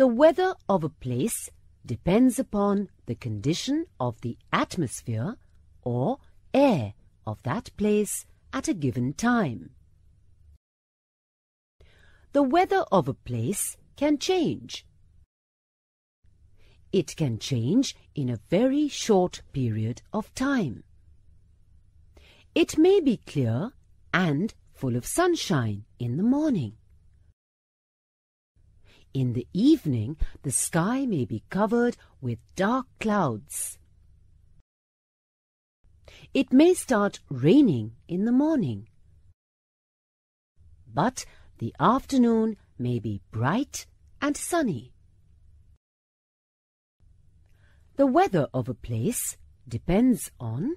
The weather of a place depends upon the condition of the atmosphere or air of that place at a given time. The weather of a place can change. It can change in a very short period of time. It may be clear and full of sunshine in the morning. In the evening, the sky may be covered with dark clouds. It may start raining in the morning. But the afternoon may be bright and sunny. The weather of a place depends on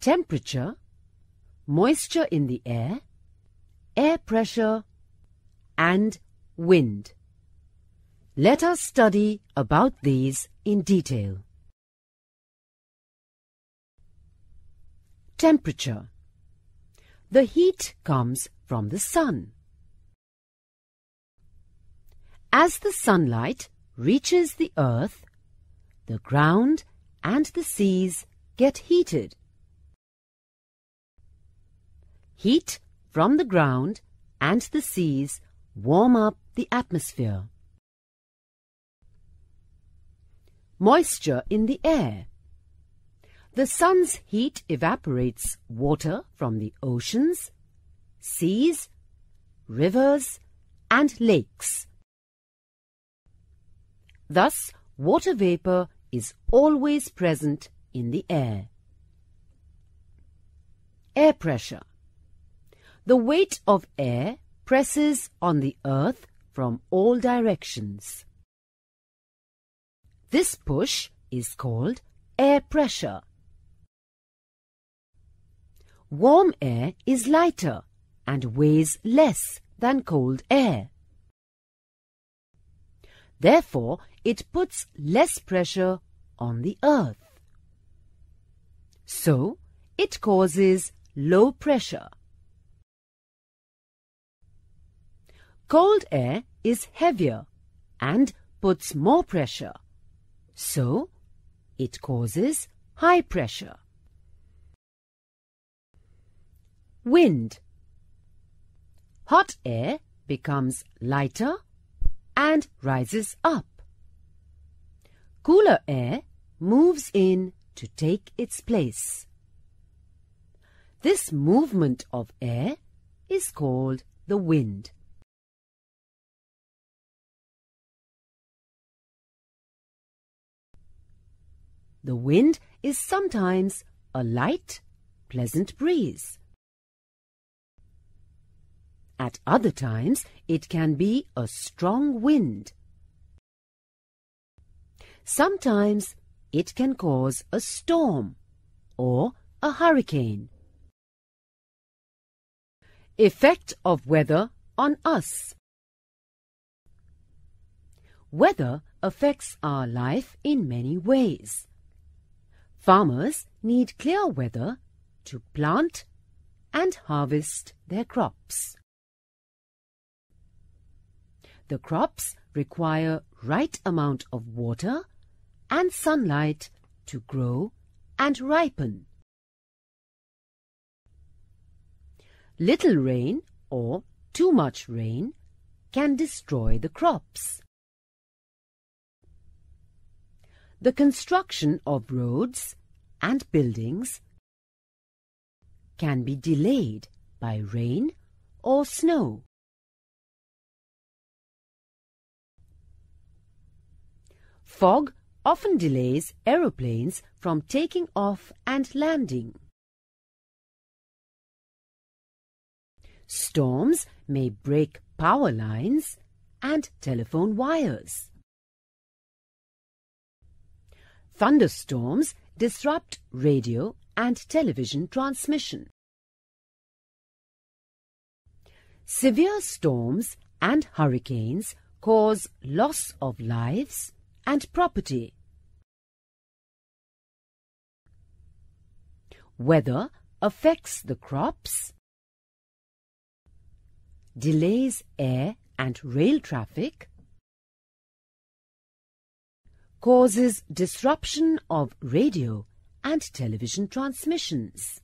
temperature, moisture in the air, air pressure, and wind. Let us study about these in detail. Temperature The heat comes from the sun. As the sunlight reaches the earth, the ground and the seas get heated. Heat from the ground and the seas warm up the atmosphere. Moisture in the air. The sun's heat evaporates water from the oceans, seas, rivers and lakes. Thus, water vapor is always present in the air. Air pressure. The weight of air presses on the earth from all directions. This push is called air pressure. Warm air is lighter and weighs less than cold air. Therefore, it puts less pressure on the earth. So, it causes low pressure. Cold air is heavier and puts more pressure. So, it causes high pressure. Wind Hot air becomes lighter and rises up. Cooler air moves in to take its place. This movement of air is called the wind. The wind is sometimes a light, pleasant breeze. At other times, it can be a strong wind. Sometimes it can cause a storm or a hurricane. Effect of weather on us. Weather affects our life in many ways. Farmers need clear weather to plant and harvest their crops. The crops require right amount of water and sunlight to grow and ripen. Little rain or too much rain can destroy the crops. The construction of roads and buildings can be delayed by rain or snow. Fog often delays aeroplanes from taking off and landing. Storms may break power lines and telephone wires. Thunderstorms disrupt radio and television transmission. Severe storms and hurricanes cause loss of lives and property. Weather affects the crops, delays air and rail traffic, causes disruption of radio and television transmissions.